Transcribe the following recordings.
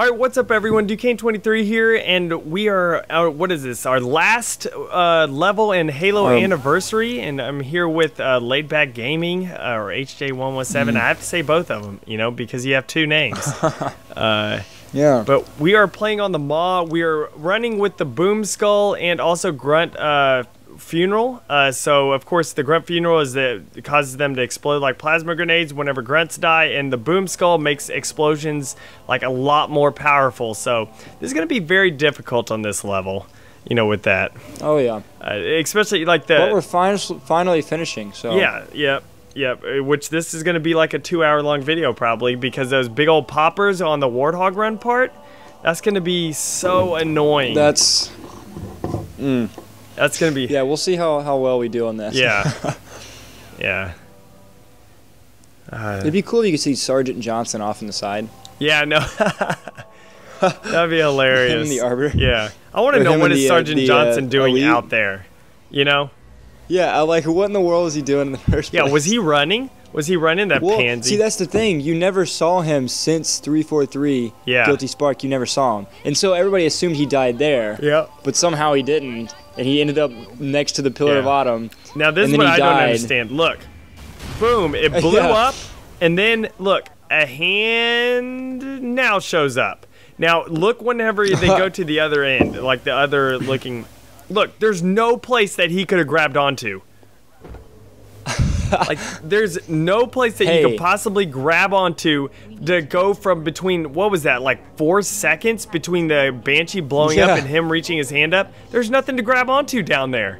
All right, what's up, everyone? Ducain23 here, and we are, our, what is this, our last uh, level in Halo Um, Anniversary, and I'm here with uh, LayedBackGaming, uh, or HJ117. I have to say both of them, you know, because you have two names. uh, Yeah. but we are playing on the Maw. We are running with the Boom Skull and also Grunt uh, Funeral. Uh, so, of course, the Grunt Funeral is the it causes them to explode like plasma grenades whenever grunts die, and the Boom Skull makes explosions like a lot more powerful. So, this is going to be very difficult on this level. You know, with that, oh yeah. uh, especially like the But we're fin- finally finishing. So yeah, yep, yep. uh, Which this is going to be like a two-hour-long video probably because those big old poppers on the Warthog run part. That's going to be so annoying. That's That's going to be yeah. We'll see how how well we do on this. yeah, yeah. Uh, It'd be cool if you could see Sergeant Johnson off in the side. yeah, no. That'd be hilarious. And the arbor. Yeah, I want to know what is what and is the, uh, Sergeant uh, Johnson doing elite. out there. You know? Yeah. I like what in the world is he doing in the first Yeah. place? Was he running? Was he running that Well, pansy? see, that's the thing. You never saw him since 343 Yeah. Guilty Spark. You never saw him. And so everybody assumed he died there. yeah. But somehow he didn't. And he ended up next to the Pillar of Autumn. Now this is what I don't understand. Look, boom! It blew Yeah. up, and then look, a hand now shows up. Now look, whenever they go to the other end, like the other looking, look, there's no place that he could have grabbed onto. like there's no place that you Hey. could possibly grab onto to go from between what was that like four seconds between the banshee blowing up and him reaching his hand up there's nothing to grab onto down there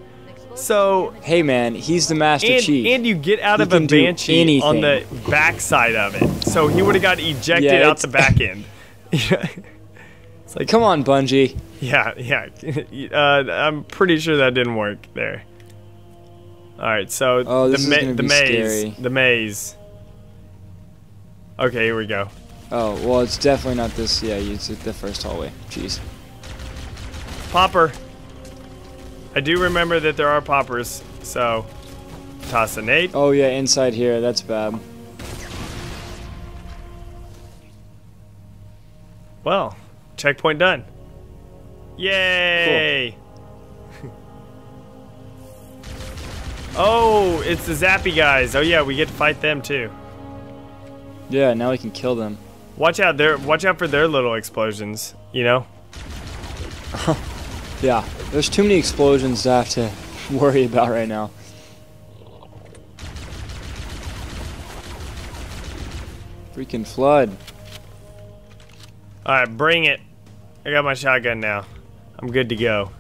so Hey, man, he's the Master and, Chief. and you get out He of a banshee on the backside of it, so he would have got ejected Yeah, out the back end. yeah, It's like, Come on, Bungie. yeah, yeah. Uh, I'm pretty sure that didn't work there. All right, so Oh, the gonna the maze, scary. the maze. Okay, here we go. Oh, well, it's definitely not this. Yeah, it's the first hallway. Jeez. Popper. I do remember that there are poppers, so toss a nade. Oh, yeah, inside here. That's bad. Well, checkpoint done. Yay! Oh, it's the Zappy guys. Oh yeah, we get to fight them too. Yeah, now we can kill them. Watch out there. Watch out for their little explosions. You know. Yeah, there's too many explosions to have to worry about right now. Freaking flood. All right, bring it. I got my shotgun now. I'm good to go.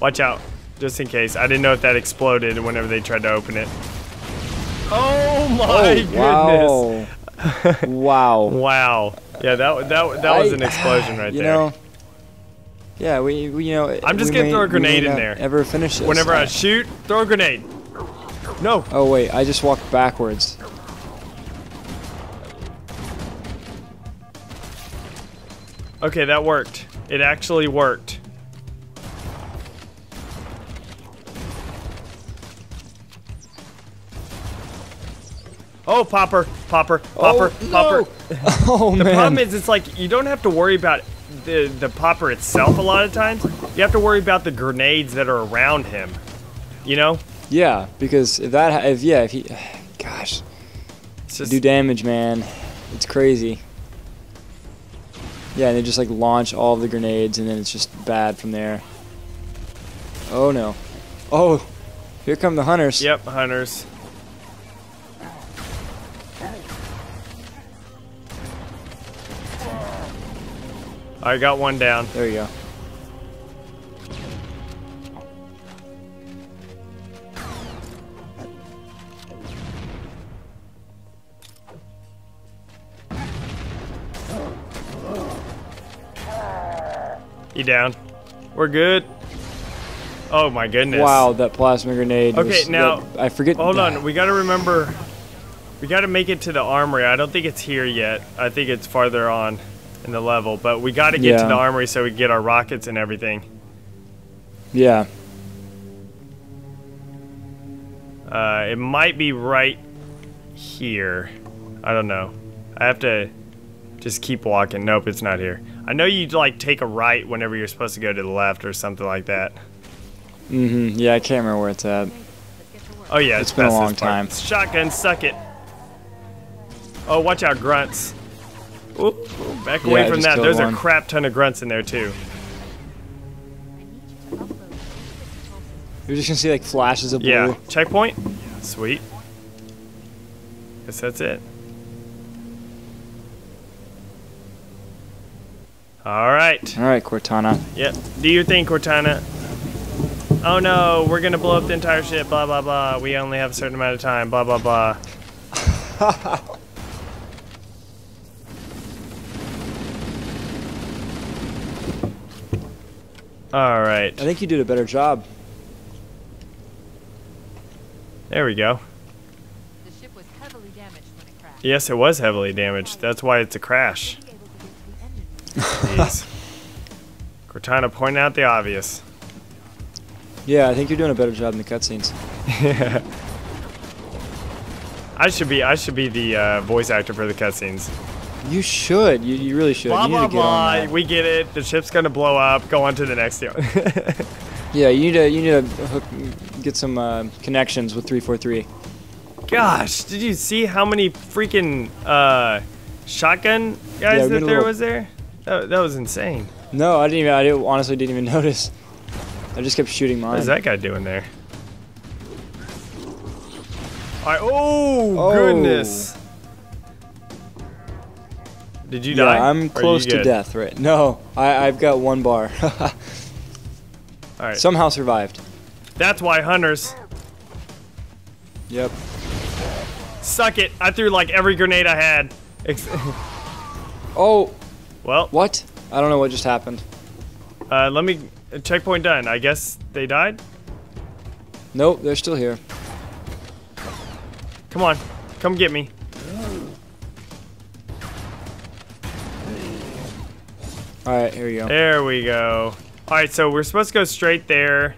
Watch out, just in case. I didn't know if that exploded whenever they tried to open it. Oh my oh, goodness! wow. wow. Wow. Yeah, that that that was I- an explosion right you there. know. Yeah, we, we you know. I'm just gonna may- throw a grenade in there. Ever finish this? Whenever I shoot, throw a grenade. No. Oh wait, I just walked backwards. Okay, that worked. It actually worked. Oh, popper, popper, popper, oh, popper. no! oh The man. problem is, it's like you don't have to worry about the the popper itself a lot of times. You have to worry about the grenades that are around him. You know, yeah, because if that if yeah if he, gosh, it's just do damage, man. It's crazy. Yeah, and they just like launch all the grenades, and then it's just bad from there. Oh no. Oh, here come the hunters. yep, hunters. I got one down. There you go. You down? We're good. Oh my goodness. Wow, that plasma grenade. Okay, was- now- that- I forget. Hold on, we gotta remember. We gotta make it to the armory. I don't think it's here yet. I think it's farther on in the level, but we gotta get to the armory so we can get our rockets and everything. Yeah. Uh, it might be right here. I don't know. I have to Just keep walking. Nope, it's not here. I know you like take a right whenever you're supposed to go to the left or something like that. Mm-hmm. Yeah, I can't remember where it's at. Oh yeah, It's been a long time. Shotgun, suck it. Oh, watch out, grunts. Oop, oop, back away I from that. There's one. a crap ton of grunts in there too. You're just gonna see like flashes of blue. Yeah, checkpoint. Sweet. Guess that's it. All right. All right, Cortana. Yep. Do your thing, Cortana. Oh no, we're gonna blow up the entire ship. Blah blah blah. We only have a certain amount of time. Blah blah blah. All right. I think you did a better job. There we go. The ship was heavily damaged when it crashed. Yes, it was heavily damaged. That's why it's a crash. Be able to to the. Jeez. Cortana pointing out the obvious. Yeah, I think you're doing a better job in the cutscenes. yeah. I should be I should be the uh, voice actor for the cutscenes. You should. You, you really should. Blah you need blah to get on blah. We get it. The ship's gonna blow up. Go on to the next deal. Yeah, you need to you need to hook, get some uh, connections with 343. Gosh, did you see how many freaking uh, shotgun guys we that there little- was there? That, that was insane. No, I didn't even. I didn't, honestly didn't even notice. I just kept shooting mine. What is that guy doing there? I, oh, Oh. goodness. Did you yeah, die? I'm close to death right. No, I, I've got one bar. All right. Somehow survived. That's why hunters Yep. suck it. I threw like every grenade I had. Oh, well, what? I don't know what just happened. uh, let me checkpoint done. I guess they died. Nope, they're still here. Come on, come get me. All right, here we go. There we go. All right, so we're supposed to go straight there.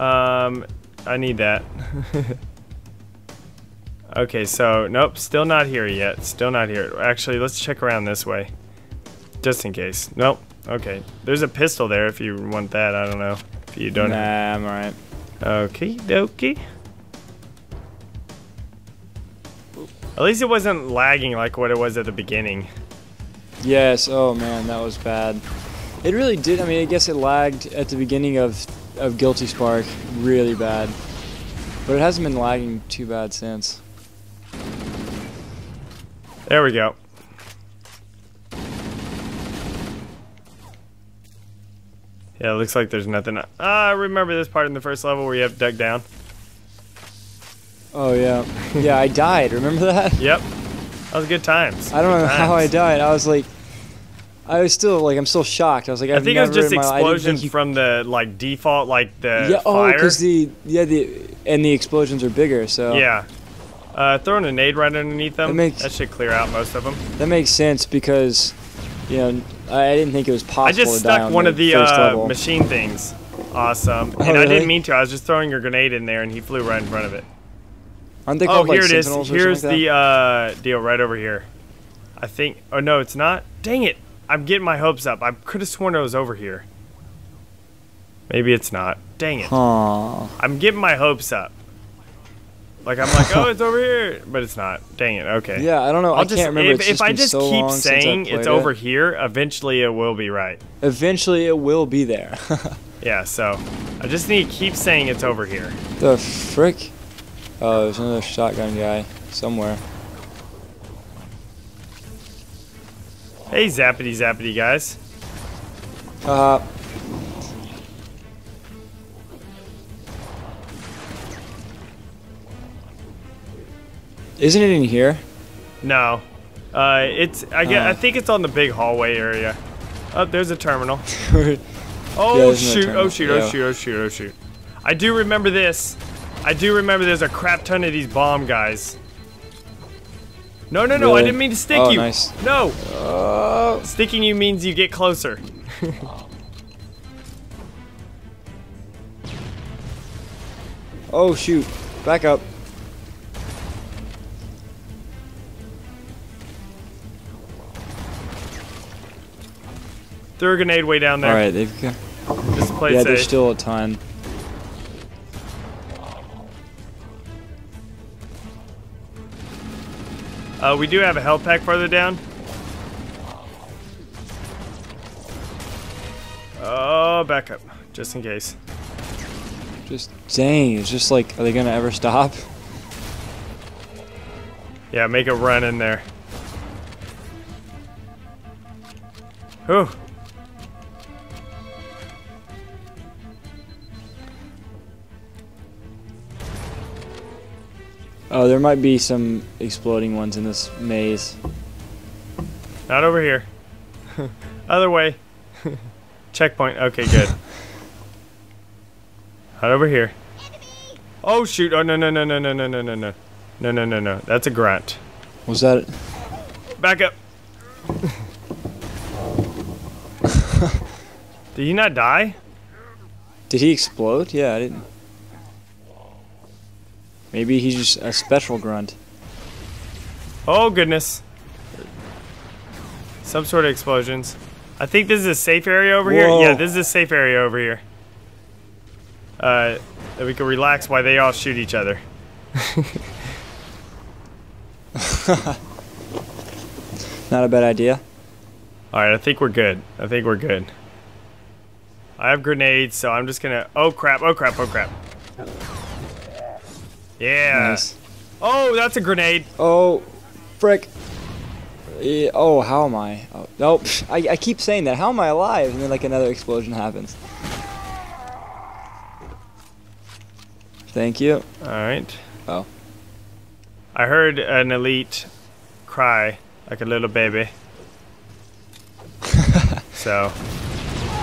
Um, I need that. okay, so nope, still not here yet. Still not here. Actually, let's check around this way, just in case. Nope. Okay, there's a pistol there if you want that. I don't know if you don't. Nah, I'm all right. Okay, dokie. At least it wasn't lagging like what it was at the beginning. Yes. Oh man, that was bad. It really did. I mean, I guess it lagged at the beginning of of Guilty Spark really bad, but it hasn't been lagging too bad since. There we go. Yeah, it looks like there's nothing. Ah, I remember this part in the first level where you have dug down. Oh yeah, yeah. I died. Remember that? Yep. That was good times. I don't Good know how I died. I was like, I was still like, I'm still shocked. I was like, I I've think it was just in my- I didn't think explosions you- from the like default, like the yeah. Oh, fire. because the yeah the and the explosions are bigger. So yeah. Uh, throwing a nade right underneath them. That makes- that should clear out most of them. that makes sense because you know I, I didn't think it was possible. I just stuck on one of the uh, machine things. Awesome. Oh, and I didn't mean to. I was just throwing a grenade in there, and he flew right in front of it. Aren't they Oh, here like it is. Here's something the uh, deal right over here. I think. Oh no, it's not. Dang it! I'm getting my hopes up. I could have sworn it was over here. Maybe it's not. Dang it! I'm getting my hopes up. Like I'm like, oh, it's over here, but it's not. Dang it. Okay. Yeah, I don't know. I'll I just can't remember. if, It's if I just so keep long since I saying it's it. over here, eventually it will be right. Eventually, it will be there. Yeah. So I just need to keep saying it's over here. the frick? Oh, there's another shotgun guy somewhere. Hey, zappity zappity guys. Uh, isn't it in here? No. Uh, it's I get I Oh. think it's on the big hallway area. Oh, there's a terminal. Yeah, Oh there's no shoot! terminal. Oh shoot! Oh Yeah. shoot! Oh shoot! Oh shoot! I do remember this. I do remember there's a crap ton of these bomb guys. No, no, no! I didn't mean to stick Oh, you. nice. No, Oh, sticking you means you get closer. oh shoot! Back up. Threw a grenade way down there. All right, they've got, Just play yeah, it there's eh? still a ton. Uh, we do have a health pack further down. Oh, back up, just in case. Just dang, it's just like, are they gonna ever stop? Yeah, make a run in there. Whew. Oh, there might be some exploding ones in this maze. Not over here. Other way. Checkpoint. Okay, good. Not over here. Oh shoot! Oh no no no no no no no no no no no no no! That's a grunt. Was that? It? Back up. Did he not die? Did he explode? Yeah, I didn't. Maybe he's just a special grunt. Oh goodness. Some sort of explosions. I think this is a safe area over here. Yeah, this is a safe area over here. Uh, that we can relax while they all shoot each other. Not a bad idea. All right, I think we're good. I think we're good. I have grenades, so I'm just gonna. Oh crap! Oh crap! Oh crap! Yeah. Nice. Oh, that's a grenade. Oh, frick. Yeah, oh, how am I? Oh, nope. I, I keep saying that. How am I alive? And then like another explosion happens. Thank you. All right. Oh. I heard an elite cry like a little baby. so.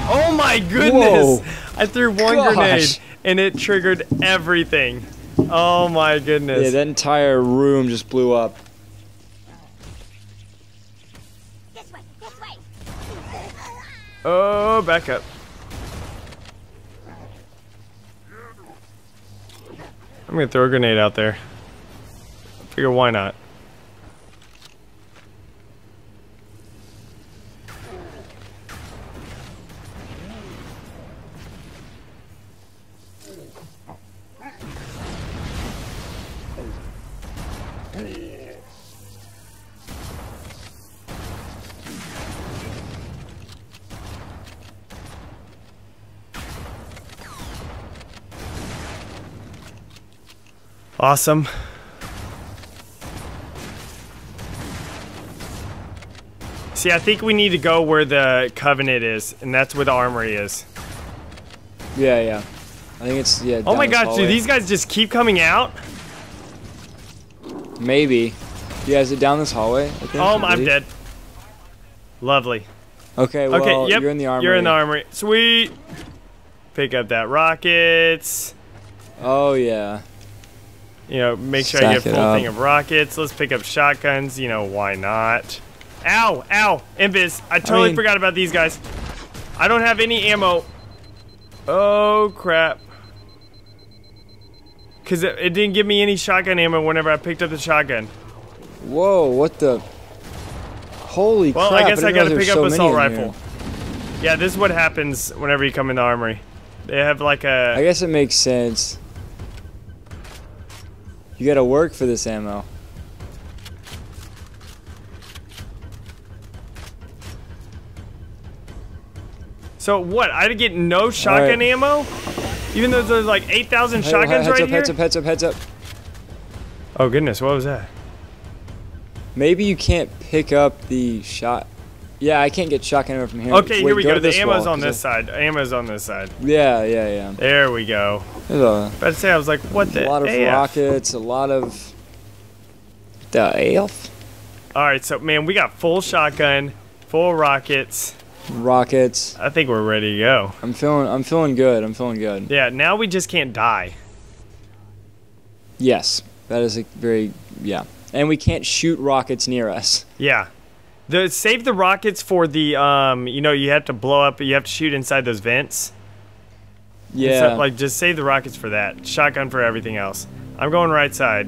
Oh my goodness! Whoa. I threw one Gosh. grenade and it triggered everything. Oh my goodness. Yeah, that entire room just blew up. This way, this way. Oh, back up. I'm gonna throw a grenade out there. Figure why not. Awesome. See, I think we need to go where the Covenant is, and that's where the armory is. Yeah, yeah. I think it's yeah. Oh my gosh, do these guys just keep coming out? Maybe. Yeah, is it down this hallway? I Oh, I'm dead. Lovely. Okay, well, Okay, yep. you're in the armory. You're in the armory. Sweet. Pick up that rockets. Oh yeah. You know, make sure I get full up. thing of rockets. Let's pick up shotguns. You know, why not? Ow, ow, Invis. I totally mean- forgot about these guys. I don't have any ammo. Oh, crap. Because it, it didn't give me any shotgun ammo whenever I picked up the shotgun. Whoa, what the? Holy Well, crap! I guess I, didn't gotta pick up so assault rifle. Yeah, this is what happens whenever you come in the armory. They have like a... I guess it makes sense. You gotta work for this ammo. So what? I get no shotgun Alright. ammo? Even though there's like 8,000 Hey, shotguns heads right up, here? heads up, heads up, heads up. Oh goodness, what was that? Maybe you can't pick up the shot. Yeah, I can't get shotgun ammo from here. Okay, Wait, here we go. to The ammo's wall, on this side. Ammo's on this side. Yeah, yeah, yeah. There we go. There's a, About to say, I was like, what the a lot of AF? rockets, a lot of. The AF? All right, so man, we got full shotgun, full rockets. Rockets. I think we're ready to go. I'm feeling. I'm feeling good. I'm feeling good. Yeah, now we just can't die. Yes, that is a very yeah. And we can't shoot rockets near us. Yeah. The save the rockets for the um, you know, you have to blow up, you have to shoot inside those vents. Yeah. stuff, like just save the rockets for that. Shotgun for everything else. I'm going right side.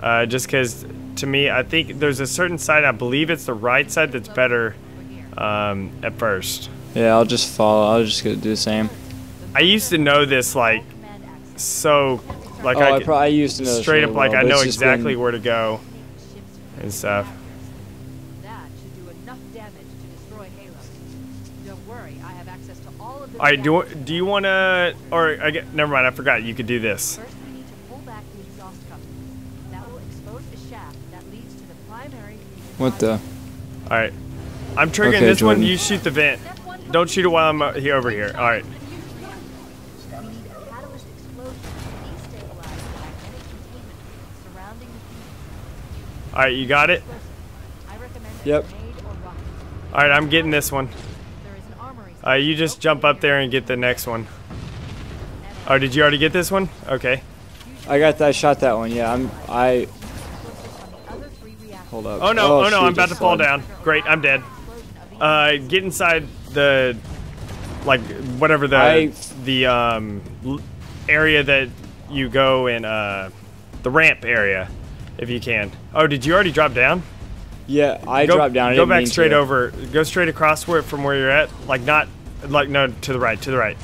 Uh, just because to me, I think there's a certain side. I believe it's the right side that's better um, at first. Yeah, I'll just follow. I'll just go do the same. I used to know this like so, like oh, I, I, probably I used to know straight really up like well, I know exactly been- where to go and stuff. All. All right, do do you want to or I get never mind, I forgot you could do this. First, we need to pull back the exhaust cover. That will expose the shaft that leads to the primary. What the? All right. I'm triggering Okay, this one. You shoot the vent. Don't shoot it while I'm here over here. All right. We need a catalyst explosion to destabilize the magnetic containment field surrounding the fuse. All right, you got it. I recommend a Yep. grenade or rocket. All right, I'm getting this one. Uh, you just jump up there and get the next one. Oh, did you already get this one? Okay. I got that. I shot that one. Yeah, I'm. I on the other three reactors. hold up. Oh no! Oh, no! I'm about to fall down. Great, I'm dead. Explosion of the Uh, get inside the, like whatever the I- the um area that you go in uh the ramp area, if you can. Oh, did you already drop down? Yeah, I go, dropped down. I go back straight over. Go straight across where from where you're at. Like not, like no, to the right, to the right.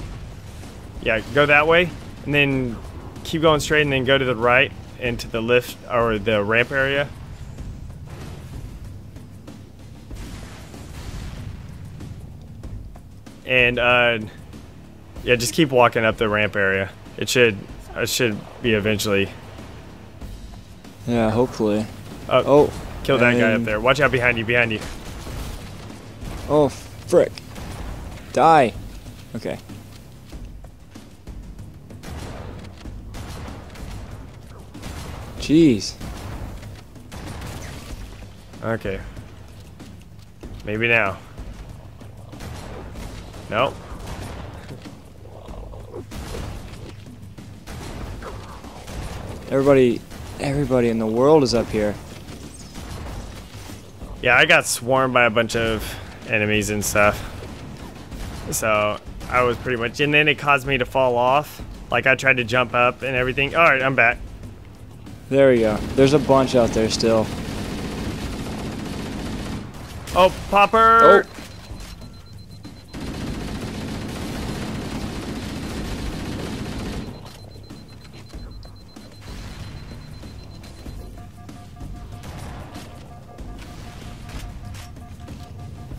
Yeah, go that way, and then keep going straight, and then go to the right into the lift or the ramp area. And uh, yeah, just keep walking up the ramp area. It should, it should be eventually. Yeah, hopefully. Oh, Oh, kill that guy up there. Watch out behind you, behind you. oh, frick. Die. Okay. Jeez. Okay. Maybe now. Nope. Everybody, everybody in the world is up here. Yeah, I got swarmed by a bunch of enemies and stuff. So I was pretty much, and then it caused me to fall off. Like I tried to jump up and everything. All right, I'm back. There we go. There's a bunch out there still. Oh, popper! Oh.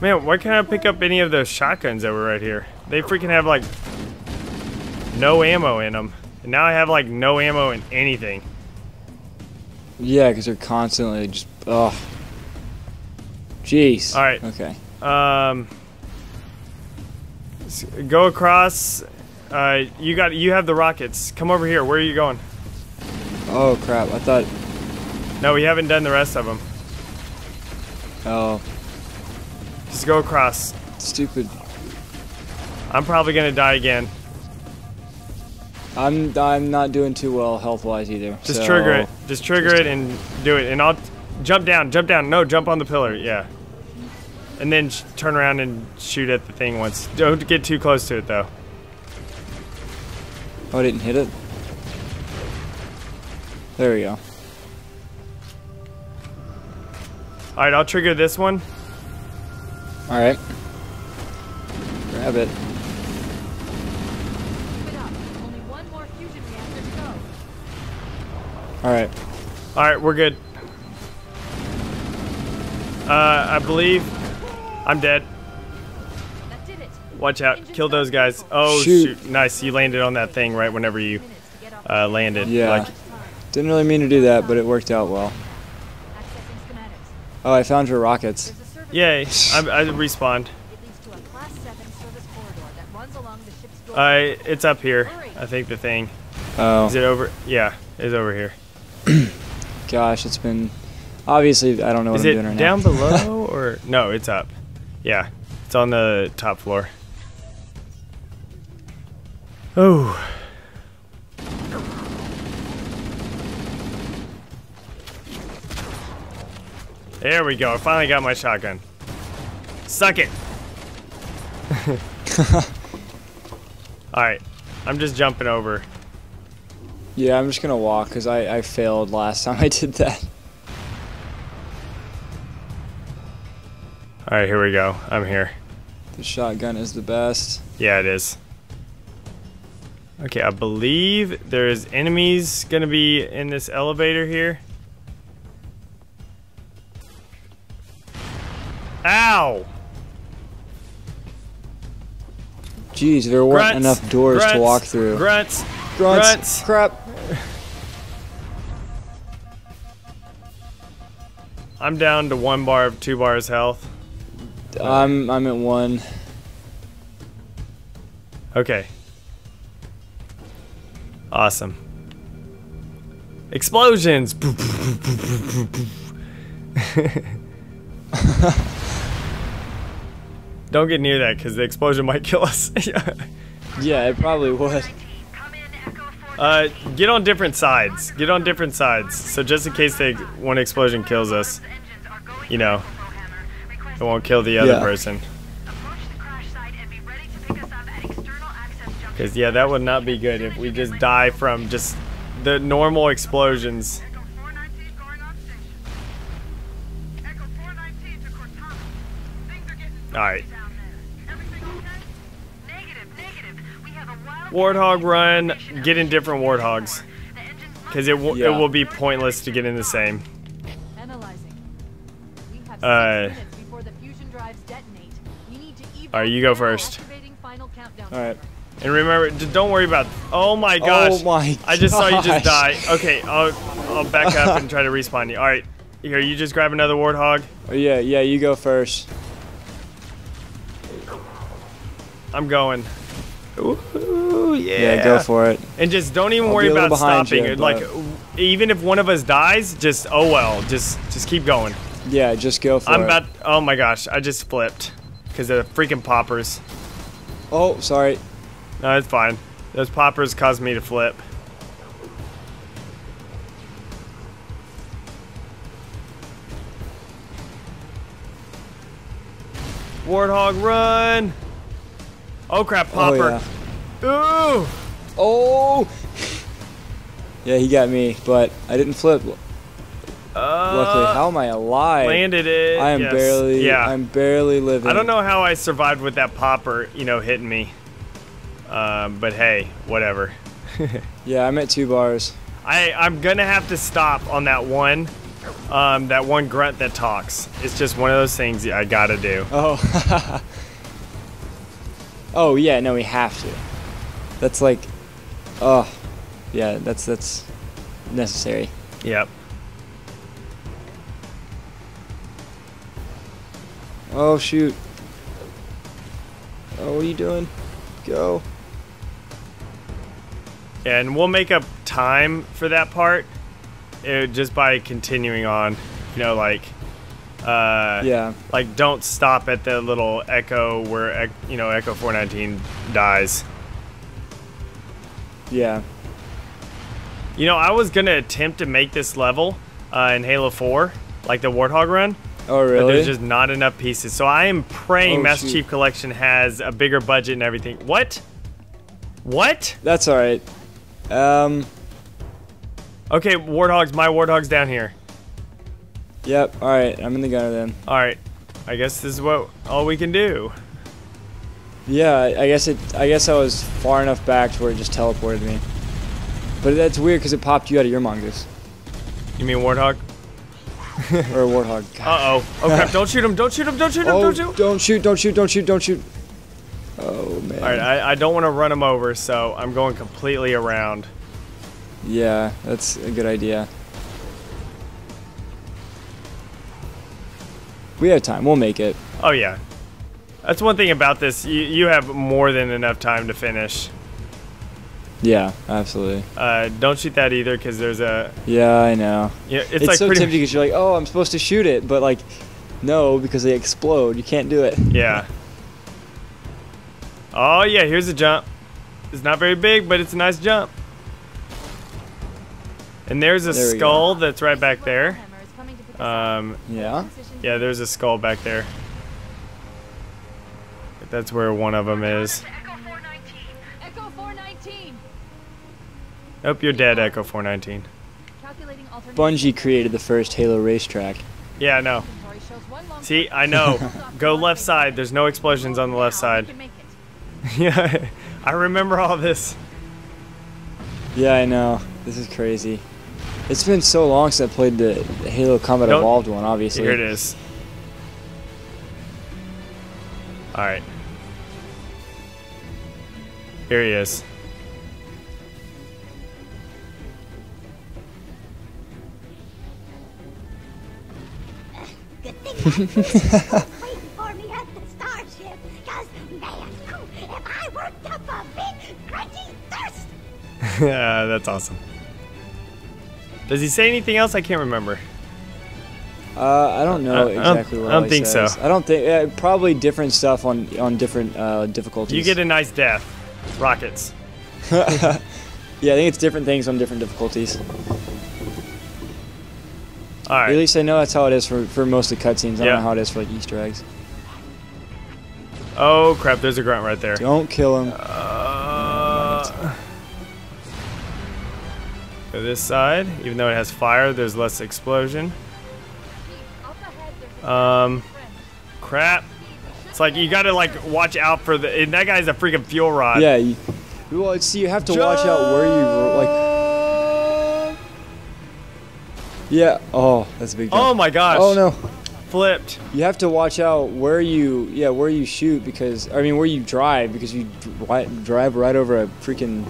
Man, why can't I pick up any of those shotguns that were right here? They freaking have like no ammo in them. And now I have like no ammo in anything. Yeah, because they're constantly just. Ugh. Jeez. All right. Okay. Um, go across. Uh, you got you have the rockets. Come over here. Where are you going? Oh crap! I thought. No, we haven't done the rest of them. Oh, Just go across. stupid. I'm probably gonna die again. I'm I'm not doing too well health wise either. Just so- trigger it. Just trigger it and do it. And I'll jump down. Jump down. No, jump on the pillar. Yeah. And then turn around and shoot at the thing once. Don't get too close to it though. Oh, I didn't hit it. There we go. All right, I'll trigger this one. All right. Grab it. Keep it up. Only one more fusion reactor to go. All right. All right, we're good. Uh, I believe I'm dead. That did it. Watch out. Kill those guys. Oh, shoot. Shoot. Nice. You landed on that thing right whenever you Minutes to get off uh, landed. Yeah. Like, Didn't really mean to do that, but it worked out well. Oh, I found your rockets. There's a service yay. I, I respawned. It leads to a class 7 service corridor that runs along the ship's door. Uh, it's up here. I think the thing. Oh, Is it over? Yeah, it's over here. gosh, it's been. Obviously, I don't know what Is I'm it doing right down below or no? It's up. Yeah, it's on the top floor. Oh. There we go. I finally got my shotgun. Suck it. All right, I'm just jumping over. Yeah, I'm just gonna walk because I, I failed last time I did that. All right, here we go. I'm here. The shotgun is the best. Yeah, it is. Okay, I believe there's enemies gonna be in this elevator here. Ow! Jeez, there weren't Grunts, enough doors grunts, to walk through. Grunts. Grunts. grunts. Crap. I'm down to one bar of two bars health. I'm I'm at one. Okay. Awesome. Explosions! Don't get near that because the explosion might kill us. Yeah, it probably would. uh, get on different sides. Get on different sides. So just in case they one explosion kills us, you know, it won't kill the other Yeah. person. Because yeah, that would not be good if we just die from just the normal explosions. Alright. Warthog run, get in different warthogs. Because it, will it will be pointless to get in the same. Analyzing. We have six Uh, minutes before the fusion drives detonate. We need to evac Alright, you go first. Activating final countdown. All right. And remember, don't worry about. Oh my gosh! Oh my I just saw you just die. Okay, I'll I'll back up and try to respawn you. All right, here you just grab another warthog. Oh, yeah, yeah, you go first. I'm going. Ooh, yeah. Yeah, go for it. And just don't even I'll worry be a little about stopping. you, like, even if one of us dies, just oh well. Just just keep going. Yeah, just go for I'm it. about. Oh my gosh! I just flipped because of the freaking poppers. Oh, sorry. No, it's fine. Those poppers caused me to flip. Warthog run! Oh crap, oh, popper. Oh, Ooh! Oh. Yeah, he got me, but I didn't flip. Uh, Luckily, how am I alive? landed it. I am yes. barely. Yeah. I'm barely living. I don't know how I survived with that popper, you know, hitting me. Um, but hey, whatever. Yeah, I'm at two bars. I I'm gonna have to stop on that one, um, that one grunt that talks. It's just one of those things I gotta do. Oh. oh yeah, no, we have to. That's like, oh, yeah, that's that's necessary. Yep. Oh shoot. Oh, what are you doing? Go. Yeah, and we'll make up time for that part, uh, just by continuing on. You know, like, uh, Yeah. like don't stop at the little echo where you know Echo 419 dies. Yeah. You know, I was gonna attempt to make this level uh, in Halo 4, like the Warthog run, Oh but really? there's just not enough pieces. So I am praying Oh, Master shoot. Chief Collection has a bigger budget and everything. What? What? That's all right. Um. Okay, Warthog's my Warthog's down here. Yep. All right. I'm in the gunner then. All right, I guess this is what all we can do. Yeah. I guess it. I guess I was far enough back to where it just teleported me. But that's weird because it popped you out of your mongoose You mean Warthog? or a warthog. God. Uh oh. Oh crap! Don't shoot him! Don't shoot him! Don't shoot him! Oh, Don't shoot! don't shoot! Don't shoot! Don't shoot! Don't shoot! Oh man. All right, I, I don't want to run him over, so I'm going completely around. Yeah, that's a good idea. We have time. We'll make it. Oh yeah, that's one thing about this. You you have more than enough time to finish. Yeah, absolutely. Uh, don't shoot that either, because there's a. Yeah, I know. Yeah, it's, It's, like so pretty. tempting because you're like, oh, I'm supposed to shoot it, but like, no, because they explode. You can't do it. Yeah. Oh yeah, here's a jump. It's not very big, but it's a nice jump. And there's a There we go. skull that's right back there. Warhammer is coming to pick us up. Um, Yeah. Yeah, there's a skull back there. That's where one of them is. Echo 419. Echo 419. Nope, you're dead, Echo 419. Calculating Bungie created the first Halo racetrack. Yeah, I know. inventory shows one One long See. I know. Go left side. There's no explosions on the left side. you can make it. Yeah, I remember all this. Yeah, I know. This is crazy. It's been so long since I played the the Halo Combat Don't- Evolved one, obviously. Here it is. All right. Here he is. Good thing my sister was waiting for me at the starship. Cause man, if I worked up a big grudgy thirst. yeah, that's awesome. Does he say anything else? I can't remember. Uh, I don't know I- I don't- what I don't all he think so. I don't think. Uh, probably different stuff on on different uh, difficulties. You get a nice death. Rockets. yeah, I think it's different things on different difficulties. All At least I know that's how it is for, for most of the cutscenes. I don't know how it is for like Easter eggs. Oh crap! There's a grunt right there. Don't kill him. Uh, go this side. Even though it has fire, there's less explosion. Up ahead, there's a Um, crap. It's like you gotta like watch out for the. And that guy's a freaking fuel rod. Yeah. You, well, see, you have to watch out where you like. Yeah. Oh, that's a big. Oh my gosh. Oh no. Flipped. You have to watch out where you, yeah, where you shoot because I mean where you drive because you dri- drive right over a freaking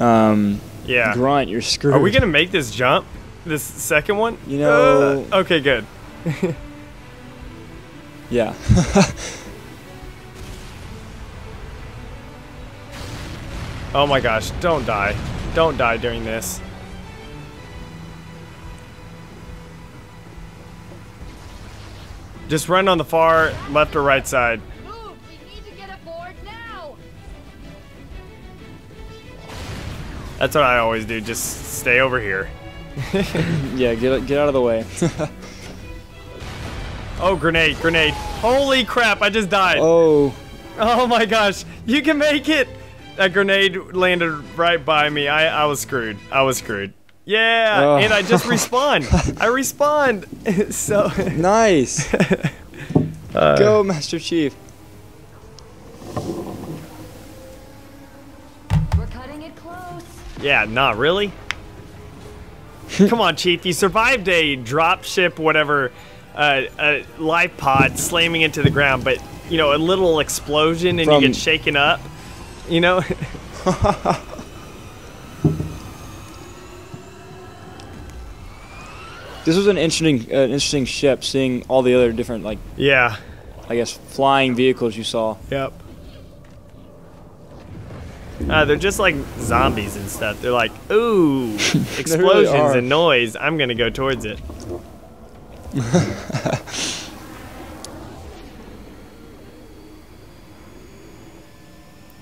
um, Yeah. grunt. You're screwed. Are we gonna make this jump? This second one? You know- Uh, okay, good. Yeah. Oh my gosh! Don't die. Don't die during this. Just run on the far left or right side. Move! We need to get aboard now! That's what I always do. Just stay over here. yeah. Get get out of the way. Oh, grenade, grenade. Holy crap, I just died. oh. Oh my gosh, you can make it! That grenade landed right by me. I, I was screwed. I was screwed. Yeah, Oh. and I just respawned. I respawned. so, Nice. Uh, Go, Master Chief. We're cutting it close. yeah, not really. Come on, Chief. You survived a drop ship, whatever, uh, a life pod slamming into the ground, but, you know, a little explosion and From- you get shaken up. You know? This was an interesting, uh, interesting ship. Seeing all the other different, like, yeah. I guess, flying vehicles you saw. Yep. Uh, they're just like zombies and stuff. They're like, ooh, explosions are. and noise. I'm gonna go towards it.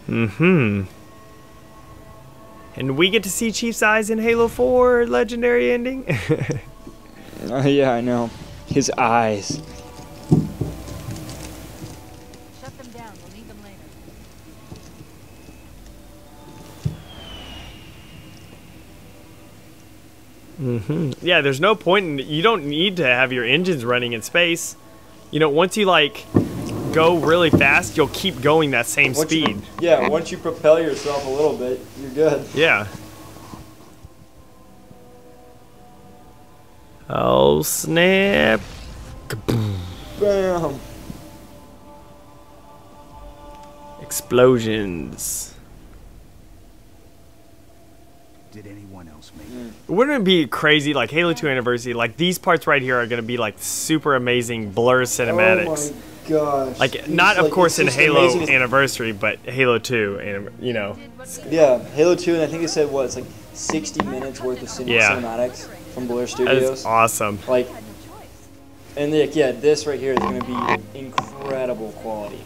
mm-hmm. And we get to see Chief's eyes in Halo 4 legendary ending. Uh, yeah, I know. His eyes. Shut them down. We'll need them later. Yeah, there's no point in you don't need to have your engines running in space. You know, once you like go really fast, you'll keep going that same Once you- speed. yeah, once you propel yourself a little bit, you're good. Yeah. Oh snap. Bam. Explosions. Did anyone else make it? Hmm. Wouldn't it be crazy like Halo 2 Anniversary? Like these parts right here are gonna be like super amazing blur cinematics. Oh my gosh. like It's not of course in Halo amazing. Anniversary, but Halo 2 and you know. Did what we Yeah, Halo 2, and I think they said what? It's like 60 minutes worth of cin- Yeah. cinematics from Blur Studios. is awesome. Like, had no choice. and like, yeah, this right here is gonna be incredible quality.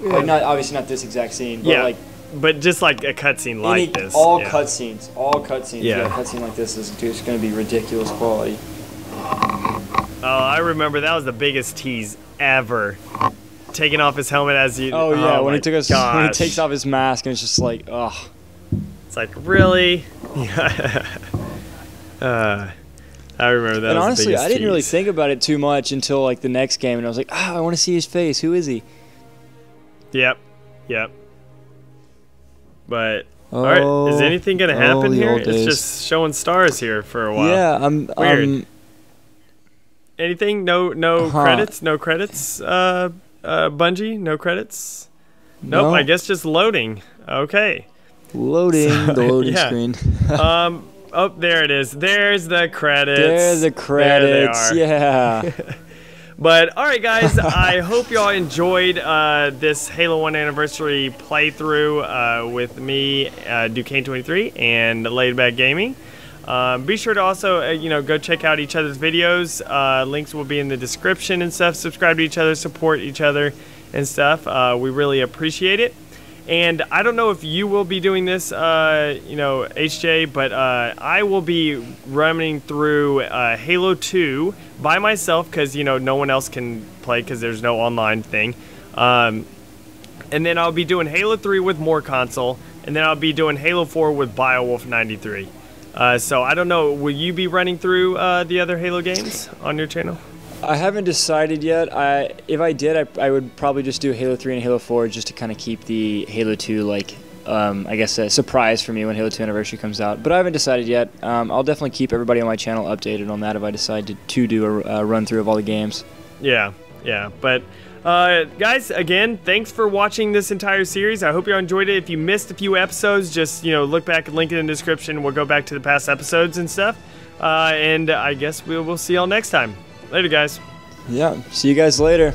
Like, not obviously not this exact scene, but Yeah. like But just like a cutscene like any, this. all yeah. cutscenes, all cutscenes. Yeah. Yeah, cutscene like this is just gonna be ridiculous quality. Oh, I remember that was the biggest tease ever. Taking off his helmet as he. Oh yeah, when he took us, when he takes off his mask, and it's just like, ugh. It's like really. uh, I remember that. and was honestly, I didn't really think about it too much until like the next game, and I was like, "Ah, I want to see his face. Who is he?" Yep, yep. But all right, is Oh, anything gonna oh, happen the here? It's days. just showing stars here for a while. Yeah, I'm. Weird. Um, Anything? No, no Huh. credits. No credits. Uh, uh, Bungie. No credits. Nope. no, I guess just loading. Okay. loading the loading yeah. screen. um. Oh, there it is. There's the credits. There's the There credits. are. yeah. But all right, guys, I hope y'all enjoyed uh, this Halo One anniversary playthrough uh, with me, uh, Ducain23, and LayedBackGaming. Um, be sure to also, uh, you know, go check out each other's videos. Uh, links will be in the description and stuff. Subscribe to each other, support each other, and stuff. Uh, we really appreciate it. And I don't know if you will be doing this, uh, you know, HJ, but uh, I will be running through uh, Halo 2 by myself because, you know, no one else can play because there's no online thing. Um, and then I'll be doing Halo 3 with more console, and then I'll be doing Halo 4 with Biowolf 93. Uh, so I don't know, will you be running through uh, the other Halo games on your channel? I haven't decided yet. I if I did, I, I would probably just do Halo 3 and Halo 4 just to kind of keep the Halo 2 like um, I guess a surprise for me when Halo 2 Anniversary comes out. But I haven't decided yet. Um, I'll definitely keep everybody on my channel updated on that if I decide to, to do a uh, run through of all the games. Yeah, yeah. But uh, guys, again, thanks for watching this entire series. I hope you enjoyed it. If you missed a few episodes, just you know look back, and link in the description. We'll go back to the past episodes and stuff. Uh, and I guess we will see y'all next time. Later, guys. Yeah. See you guys later.